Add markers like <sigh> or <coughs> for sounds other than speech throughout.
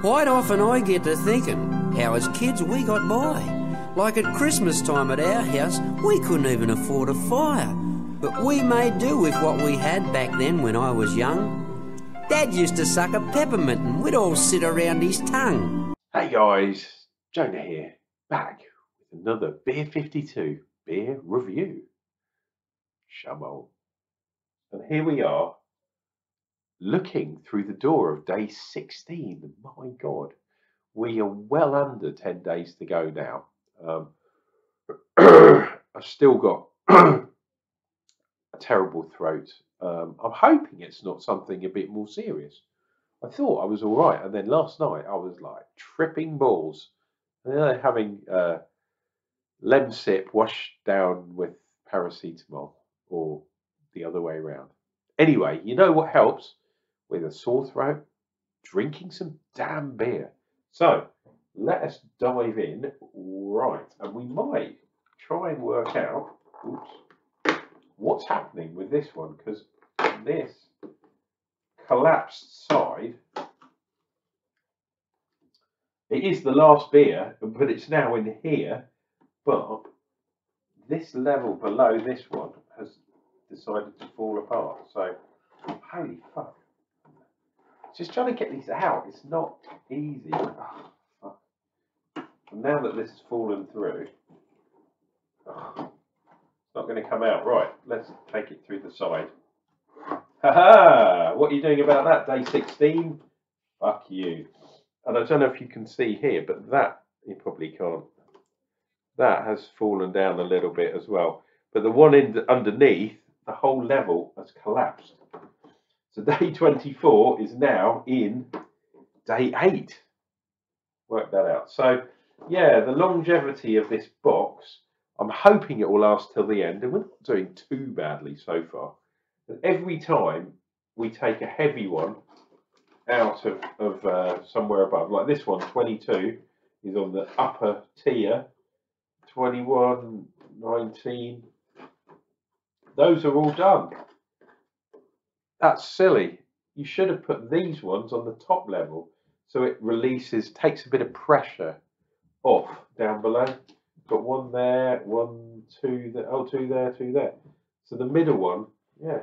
Quite often I get to thinking how as kids we got by. Like at Christmas time at our house, we couldn't even afford a fire. But we made do with what we had back then when I was young. Dad used to suck a peppermint and we'd all sit around his tongue. Hey guys, Jona here, back with another Beer 52 beer review. Shamol. And here we are, looking through the door of day 16. My God, we are well under 10 days to go now. Um, <clears throat> I've still got <clears throat> a terrible throat. Um, I'm hoping it's not something a bit more serious. I thought I was all right, and then last night I was like tripping balls, and then having uh, Lemsip washed down with paracetamol, or the other way around. Anyway, you know what helps with a sore throat? Drinking some damn beer. So let us dive in right, and we might try and work out oops, what's happening with this one because this collapsed side. It is the last beer, but it's now in here. But this level below this one has decided to fall apart. So, holy fuck. Just trying to get these out, it's not easy. Now that this has fallen through, it's not going to come out. Right, let's take it through the side. Haha! What are you doing about that? Day 16? Fuck you. And I don't know if you can see here, but that, you probably can't. That has fallen down a little bit as well. But the one in underneath, the whole level has collapsed. So day <laughs> 24 is now in day 8. Work that out. So, yeah, the longevity of this box, I'm hoping it will last till the end. And we're not doing too badly so far. And every time we take a heavy one out of, of uh, somewhere above, like this one, 22, is on the upper tier, 21, 19, those are all done. That's silly. You should have put these ones on the top level so it releases, takes a bit of pressure off down below. Got one there, one, two there, oh, two there, two there. So the middle one, yeah,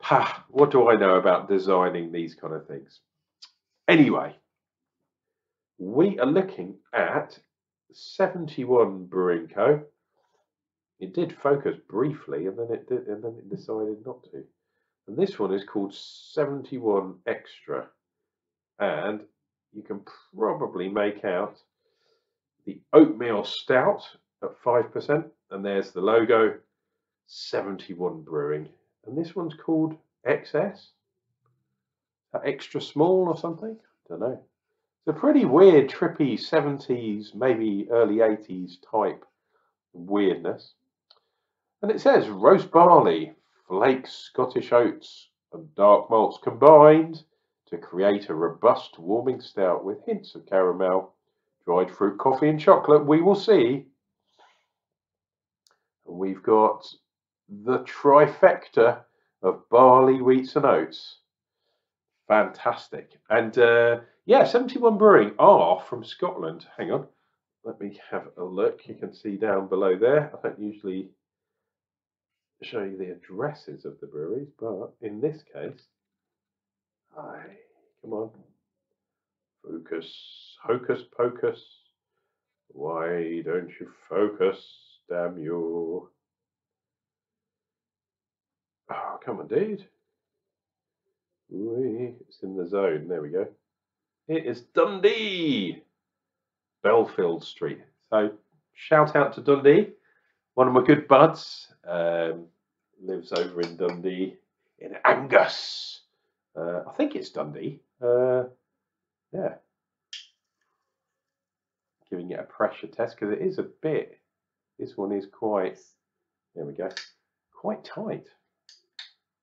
Ha, what do I know about designing these kind of things? Anyway, we are looking at 71 Brewing. It did focus briefly and then it did and then it decided not to. And this one is called 71 Extra. And you can probably make out the oatmeal stout at 5%. And there's the logo 71 Brewing and this one's called XS. Extra small or something? I don't know. It's a pretty weird, trippy 70s, maybe early 80s type weirdness. And it says roast barley, flakes, Scottish oats, and dark malts combined to create a robust warming stout with hints of caramel, dried fruit, coffee, and chocolate. We will see. And we've got the trifecta of barley, wheats, and oats. Fantastic. And uh, yeah, 71 Brewing are from Scotland. Hang on, let me have a look. You can see down below there. I don't usually show you the addresses of the breweries, but in this case, hi, come on, focus, hocus pocus. Why don't you focus? Damn you. Oh, come on, dude. it's in the zone. There we go. It is Dundee, Bellfield Street. So shout out to Dundee. One of my good buds um, lives over in Dundee in Angus. Uh, I think it's Dundee. Uh, yeah. Giving it a pressure test because it is a bit. This one is quite. There we go. Quite tight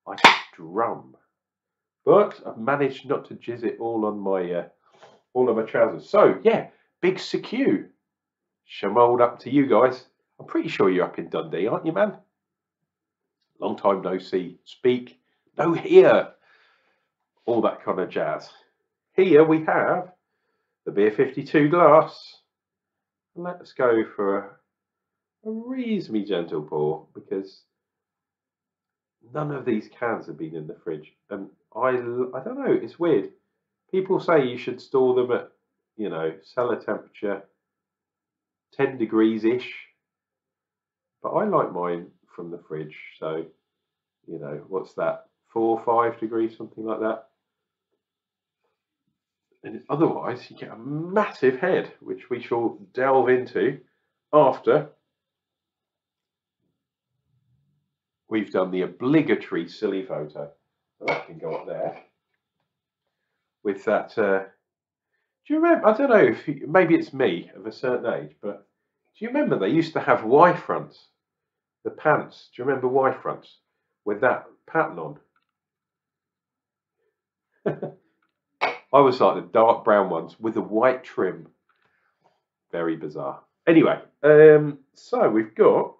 like a drum. But I've managed not to jizz it all on my uh, all of my trousers. So yeah, big secu. Shamold up to you guys. I'm pretty sure you're up in Dundee, aren't you, man? Long time no see. Speak. No hear. all that kind of jazz. Here we have the Beer 52 glass. Let's go for a, a reasonably gentle pour because none of these cans have been in the fridge. And I, I don't know, it's weird. People say you should store them at, you know, cellar temperature, 10 degrees ish. But I like mine from the fridge. So, you know, what's that? Four, or five degrees, something like that. And otherwise, you get a massive head, which we shall delve into after we've done the obligatory silly photo. So that can go up there with that. Uh, do you remember? I don't know if you, maybe it's me of a certain age, but do you remember they used to have Y fronts, the pants? Do you remember Y fronts with that pattern on? <laughs> I was like the dark brown ones with the white trim. Very bizarre. Anyway, um, so we've got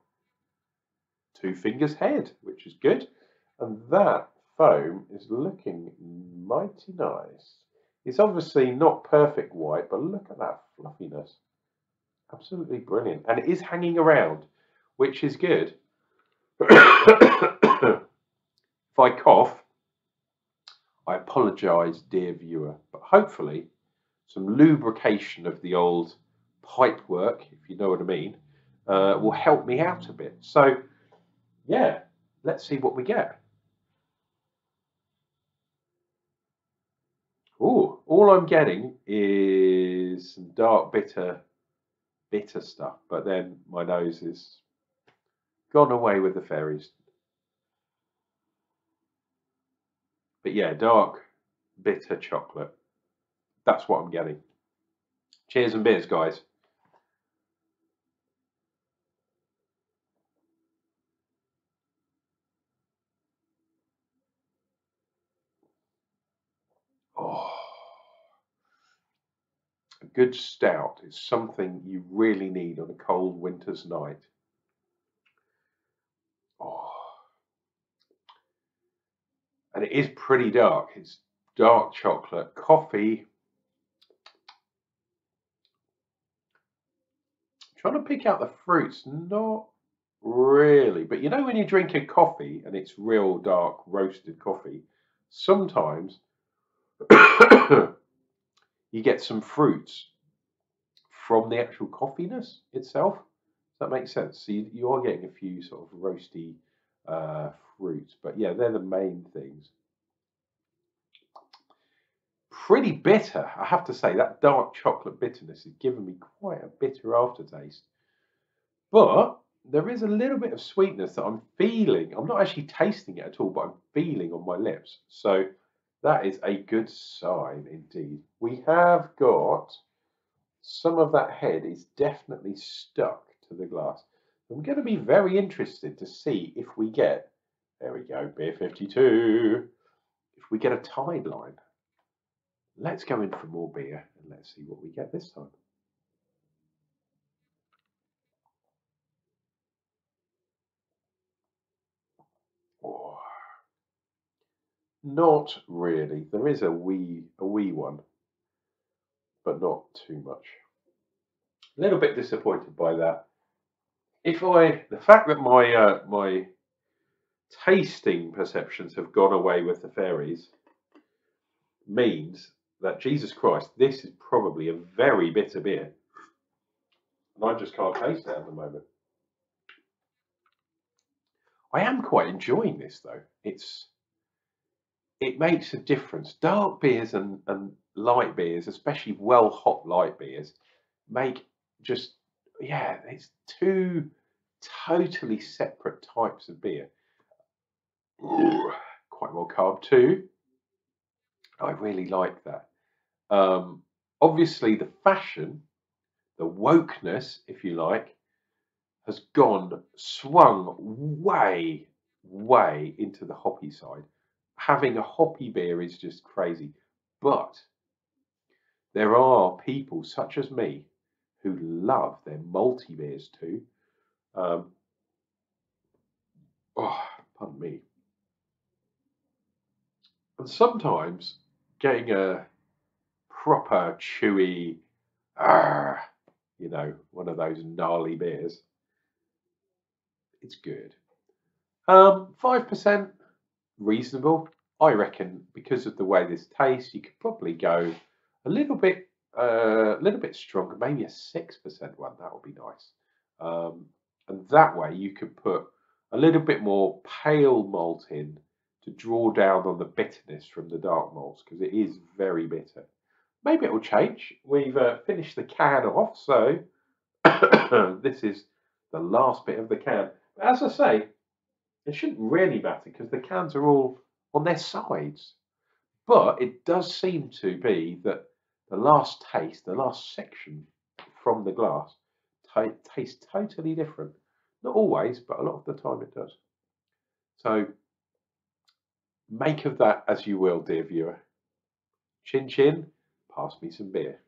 two fingers head, which is good. And that foam is looking mighty nice. It's obviously not perfect white, but look at that fluffiness. Absolutely brilliant. And it is hanging around, which is good. <coughs> if I cough, I apologise, dear viewer, but hopefully some lubrication of the old pipe work, if you know what I mean, uh, will help me out a bit. So, yeah, let's see what we get. Oh, all I'm getting is some dark bitter, bitter stuff, but then my nose is gone away with the fairies. But yeah, dark, bitter chocolate. That's what I'm getting. Cheers and beers, guys. Oh, a good stout is something you really need on a cold winter's night. And it is pretty dark. It's dark chocolate, coffee. trying to pick out the fruits, not really. But you know, when you drink a coffee and it's real dark roasted coffee, sometimes <coughs> you get some fruits from the actual coffeeness itself. That make sense? So you, you are getting a few sort of roasty uh, fruits, but yeah, they're the main things. Pretty bitter, I have to say. That dark chocolate bitterness is giving me quite a bitter aftertaste. But there is a little bit of sweetness that I'm feeling. I'm not actually tasting it at all, but I'm feeling on my lips. So that is a good sign indeed. We have got some of that head is definitely stuck to the glass. I'm going to be very interested to see if we get, there we go, beer 52, if we get a tide line. Let's go in for more beer and let's see what we get this time. Not really. There is a wee a wee one, but not too much. A little bit disappointed by that. If I the fact that my uh, my tasting perceptions have gone away with the fairies means that Jesus Christ, this is probably a very bitter beer. And I just can't taste it at the moment. I am quite enjoying this though. It's it makes a difference. Dark beers and, and light beers, especially well hot light beers, make just yeah, it's two totally separate types of beer. Ooh, quite well carb too. I really like that. Um, obviously, the fashion, the wokeness, if you like, has gone swung way, way into the hoppy side having a hoppy beer is just crazy. But there are people such as me who love their multi beers too. Um, oh, pardon me. And sometimes getting a proper chewy, you know, one of those gnarly beers, it's good. Um, 5% reasonable. I reckon because of the way this tastes, you could probably go a little bit a little bit stronger, maybe a 6% one. That would be nice. Um, and that way you could put a little bit more pale malt in to draw down on the bitterness from the dark malts because it is very bitter. Maybe it will change. We've uh, finished the can off, so <coughs> this is the last bit of the can. But as I say, it shouldn't really matter because the cans are all on their sides. But it does seem to be that the last taste, the last section from the glass, tastes totally different. Not always, but a lot of the time it does. So make of that as you will, dear viewer. Chin chin, pass me some beer.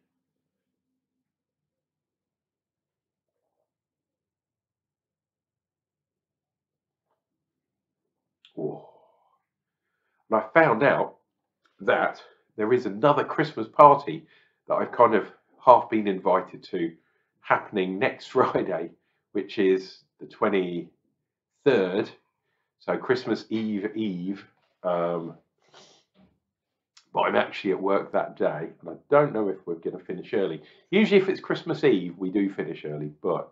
Oh. And I found out that there is another Christmas party that I've kind of half been invited to happening next <laughs> Friday, which is the 23rd. So Christmas Eve Eve. Um, but I'm actually at work that day, and I don't know if we're going to finish early. Usually, if it's Christmas Eve, we do finish early, but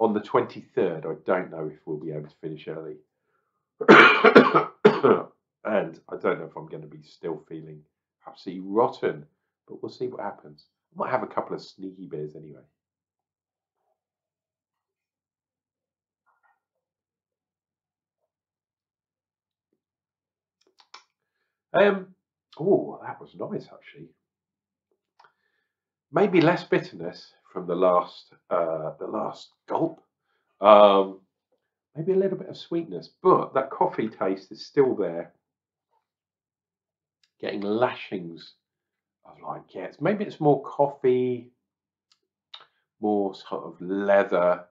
on the 23rd, I don't know if we'll be able to finish early. <coughs> and I don't know if I'm going to be still feeling absolutely rotten, but we'll see what happens. I might have a couple of sneaky beers anyway. Um, oh, that was nice actually. Maybe less bitterness from the last uh, the last gulp. Um, maybe a little bit of sweetness, but that coffee taste is still there getting lashings of like, yeah, it's, maybe it's more coffee, more sort of leather,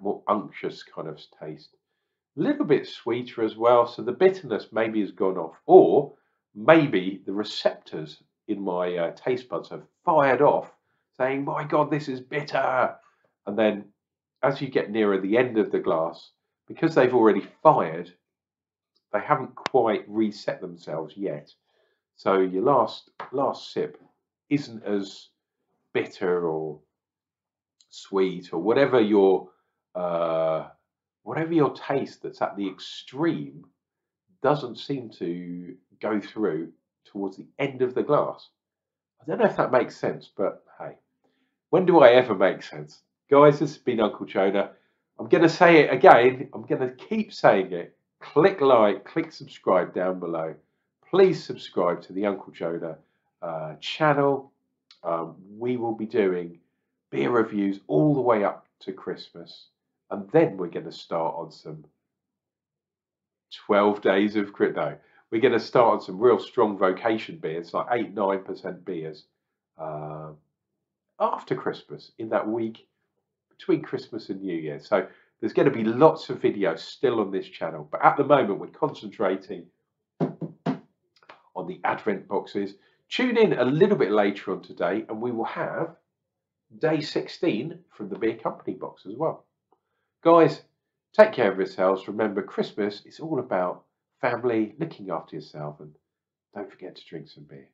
more unctuous kind of taste. A little bit sweeter as well, so the bitterness maybe has gone off, or maybe the receptors in my uh, taste buds have fired off, saying, "My God, this is bitter," and then as you get nearer the end of the glass, because they've already fired, they haven't quite reset themselves yet. So your last last sip isn't as bitter or sweet or whatever your uh, whatever your taste that's at the extreme doesn't seem to go through towards the end of the glass. I don't know if that makes sense, but hey, when do I ever make sense? Guys, this has been Uncle Jona. I'm going to say it again. I'm going to keep saying it click like, click subscribe down below. Please subscribe to the Uncle Jona uh, channel. Um, we will be doing beer reviews all the way up to Christmas. And then we're going to start on some 12 days of no, we're going to start on some real strong vocation beers, like 8 9% beers, uh, after Christmas in that week between Christmas and New Year. So there's going to be lots of videos still on this channel, but at the moment we're concentrating on the Advent boxes. Tune in a little bit later on today and we will have day 16 from the Beer Company box as well. Guys, take care of yourselves. Remember, Christmas is all about family, looking after yourself, and don't forget to drink some beer.